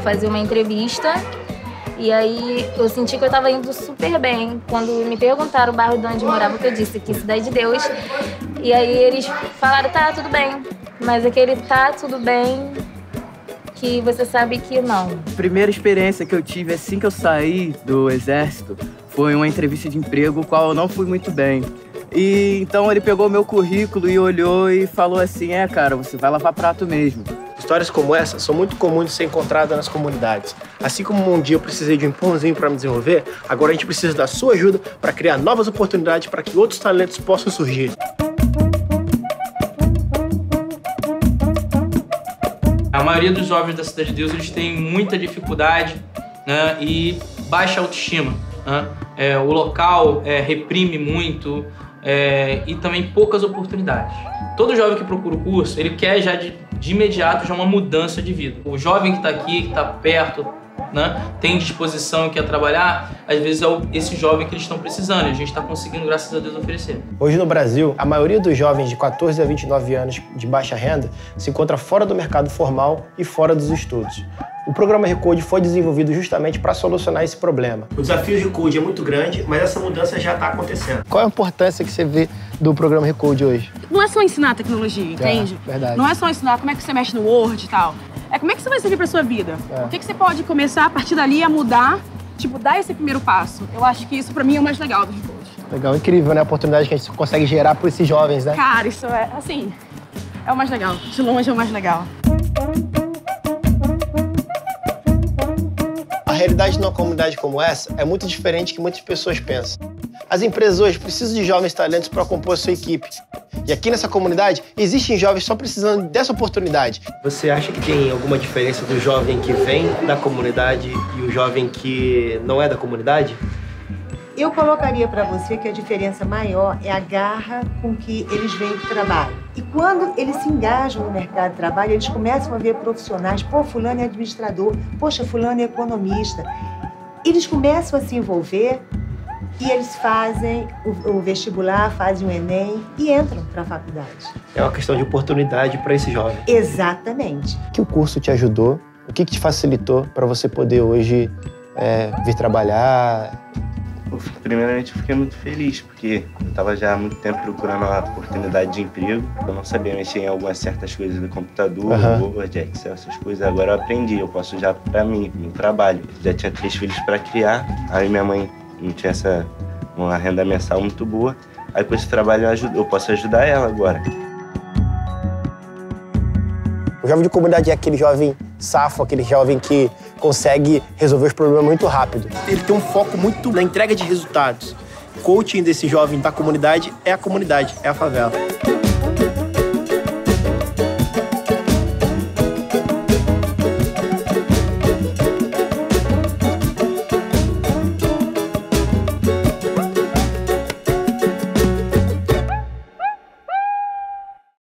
fazer uma entrevista e aí eu senti que eu tava indo super bem. Quando me perguntaram o bairro de onde morava, que eu disse que Cidade de Deus. E aí eles falaram, tá, tudo bem. Mas aquele tá, tudo bem, que você sabe que não. Primeira experiência que eu tive assim que eu saí do exército foi uma entrevista de emprego, qual eu não fui muito bem. E então ele pegou meu currículo e olhou e falou assim: "É, cara, você vai lavar prato mesmo". Histórias como essa são muito comuns de ser encontradas nas comunidades. Assim como um dia eu precisei de um empurrãozinho para me desenvolver, agora a gente precisa da sua ajuda para criar novas oportunidades para que outros talentos possam surgir. A maioria dos jovens da Cidade de Deus eles têm muita dificuldade né, e baixa autoestima. Né? É, o local é, reprime muito é, e também poucas oportunidades. Todo jovem que procura o curso, ele quer já de, de imediato já uma mudança de vida. O jovem que está aqui, que está perto, né, tem disposição e quer trabalhar, às vezes é esse jovem que eles estão precisando e a gente está conseguindo, graças a Deus, oferecer. Hoje no Brasil, a maioria dos jovens de 14 a 29 anos de baixa renda se encontra fora do mercado formal e fora dos estudos. O programa Recode foi desenvolvido justamente para solucionar esse problema. O desafio de Recode é muito grande, mas essa mudança já está acontecendo. Qual é a importância que você vê do programa Recode hoje? Não é só ensinar tecnologia, É, entende? verdade. Não é só ensinar como é que você mexe no Word e tal. É como é que você vai servir pra sua vida. É. O que, que você pode começar a partir dali a mudar, tipo, dar esse primeiro passo. Eu acho que isso pra mim é o mais legal do Recode. Legal, incrível, né? A oportunidade que a gente consegue gerar para esses jovens, né? Cara, isso é, assim, é o mais legal. De longe é o mais legal. Realidade numa comunidade como essa é muito diferente do que muitas pessoas pensam. As empresas hoje precisam de jovens talentos para compor sua equipe. E aqui nessa comunidade existem jovens só precisando dessa oportunidade. Você acha que tem alguma diferença do jovem que vem da comunidade e o jovem que não é da comunidade? Eu colocaria para você que a diferença maior é a garra com que eles vêm para o trabalho. E quando eles se engajam no mercado de trabalho, eles começam a ver profissionais, pô, fulano é administrador, poxa, fulano é economista. Eles começam a se envolver e eles fazem o, vestibular, fazem o Enem e entram para a faculdade. É uma questão de oportunidade para esse jovem. Exatamente. O que o curso te ajudou? O que, que te facilitou para você poder hoje é, vir trabalhar? Eu Primeiramente, eu fiquei muito feliz, porque eu estava já há muito tempo procurando uma oportunidade de emprego. Eu não sabia mexer em algumas certas coisas do computador, Aham. Word, Excel, essas coisas. Agora eu aprendi, eu posso já para mim, no trabalho. Já tinha três filhos para criar, aí minha mãe não tinha essa uma renda mensal muito boa. Aí com esse trabalho eu, ajudo, eu posso ajudar ela agora. O jovem de comunidade é aquele jovem safo, aquele jovem que consegue resolver os problemas muito rápido. Ele tem um foco muito na entrega de resultados. O coaching desse jovem da comunidade é a comunidade, é a favela.